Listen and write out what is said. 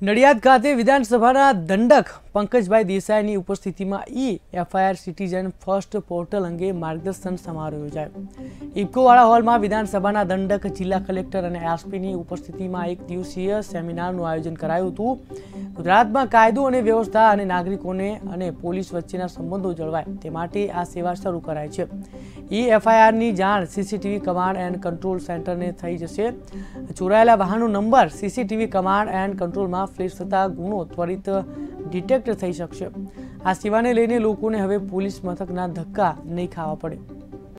નડિયાદ ખાતે વિધાનસભાના દંડક પંકજભાઈ દેસાઈની ઉપસ્થિતિમાં e FIR citizen first portal અંગે માર્ગદર્શન સમારોહ યોજાયો. ઇફકોવાળા હોલમાં વિધાનસભાના દંડક, જિલ્લા કલેક્ટર અને એસપીની ઉપસ્થિતિમાં એક દિવસીય સેમિનારનું આયોજન કરાયું હતું. ગુજરાતમાં કાયદો અને વ્યવસ્થા અને નાગરિકોને અને પોલીસ વચ્ચેના સંબંધો જળવાય તે માટે આ સેવા શરૂ કરાય છે. ઈ એફઆઈઆરની જાણ સીસીટીવી કમાન્ડ એન્ડ કંટ્રોલ સેન્ટરને થઈ જશે. ચોરાયેલા વાહનનો નંબર સીસીટીવી કમાન્ડ એન્ડ કંટ્રોલમાં ફ્લેશ થતા ગુનો ત્વરિત ડિટેક્ટ થઈ શકશે. આ સેવાને લઈને લોકોને હવે પોલીસ મથકના ધક્કા નહીં ખાવા પડે.